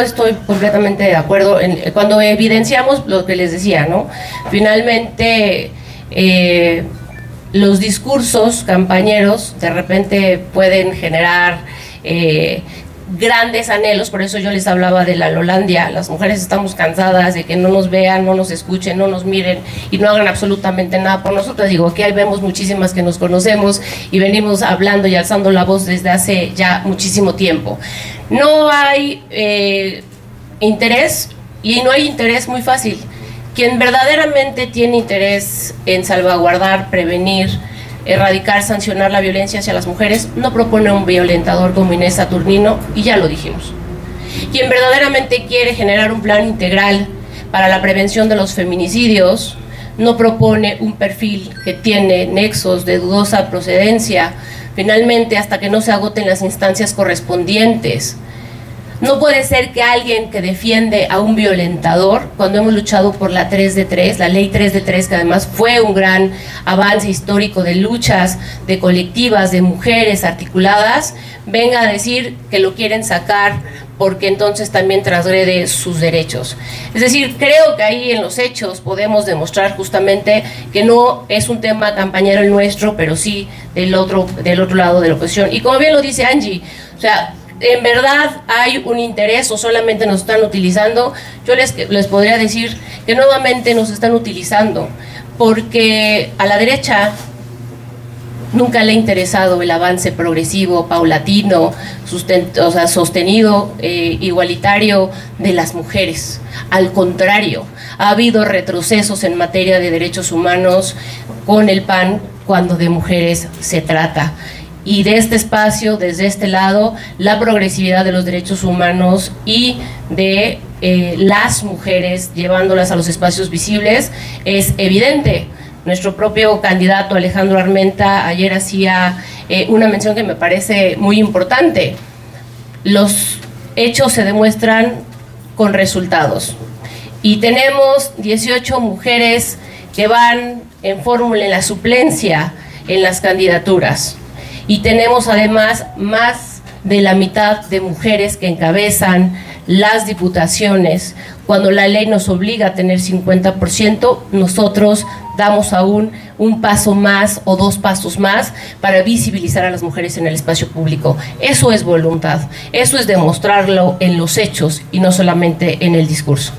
Estoy completamente de acuerdo en, cuando evidenciamos lo que les decía, ¿no? Finalmente, eh, los discursos campañeros de repente pueden generar eh, grandes anhelos, por eso yo les hablaba de la Lolandia, las mujeres estamos cansadas de que no nos vean, no nos escuchen, no nos miren y no hagan absolutamente nada por nosotros. Digo, aquí vemos muchísimas que nos conocemos y venimos hablando y alzando la voz desde hace ya muchísimo tiempo. No hay eh, interés y no hay interés muy fácil. Quien verdaderamente tiene interés en salvaguardar, prevenir, erradicar, sancionar la violencia hacia las mujeres, no propone un violentador como Inés Saturnino, y ya lo dijimos. Quien verdaderamente quiere generar un plan integral para la prevención de los feminicidios, no propone un perfil que tiene nexos de dudosa procedencia, finalmente hasta que no se agoten las instancias correspondientes no puede ser que alguien que defiende a un violentador, cuando hemos luchado por la 3 de 3, la ley 3 de 3, que además fue un gran avance histórico de luchas de colectivas, de mujeres articuladas, venga a decir que lo quieren sacar porque entonces también transgrede sus derechos. Es decir, creo que ahí en los hechos podemos demostrar justamente que no es un tema campañero el nuestro, pero sí del otro, del otro lado de la oposición. Y como bien lo dice Angie, o sea, en verdad hay un interés o solamente nos están utilizando, yo les, les podría decir que nuevamente nos están utilizando, porque a la derecha nunca le ha interesado el avance progresivo, paulatino, o sea, sostenido, eh, igualitario de las mujeres. Al contrario, ha habido retrocesos en materia de derechos humanos con el PAN cuando de mujeres se trata y de este espacio, desde este lado, la progresividad de los derechos humanos y de eh, las mujeres llevándolas a los espacios visibles es evidente. Nuestro propio candidato Alejandro Armenta ayer hacía eh, una mención que me parece muy importante. Los hechos se demuestran con resultados. Y tenemos 18 mujeres que van en fórmula en la suplencia en las candidaturas y tenemos además más de la mitad de mujeres que encabezan las diputaciones. Cuando la ley nos obliga a tener 50%, nosotros damos aún un paso más o dos pasos más para visibilizar a las mujeres en el espacio público. Eso es voluntad, eso es demostrarlo en los hechos y no solamente en el discurso.